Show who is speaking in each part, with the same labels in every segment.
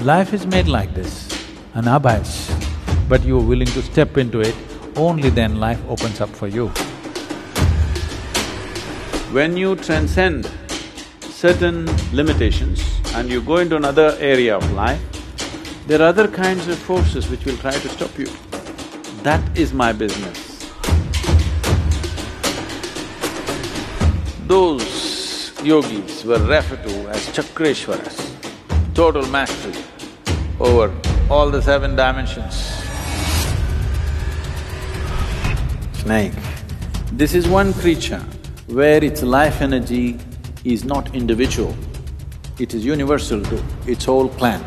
Speaker 1: Life is made like this, an abyss, but you are willing to step into it, only then life opens up for you. When you transcend certain limitations and you go into another area of life, there are other kinds of forces which will try to stop you. That is my business. Those yogis were referred to as Chakreshwaras, total mastery over all the seven dimensions. Snake. This is one creature where its life energy is not individual, it is universal to its whole clan.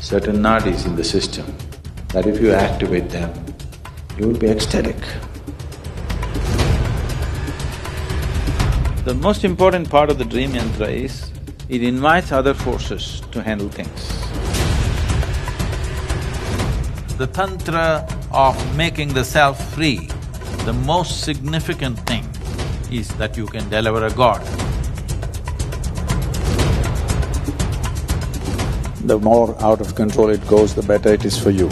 Speaker 1: Certain nadis in the system, that if you activate them, you will be ecstatic. The most important part of the dream yantra is, it invites other forces to handle things. The tantra of making the self free, the most significant thing is that you can deliver a god.
Speaker 2: The more out of control it goes, the better it is for you.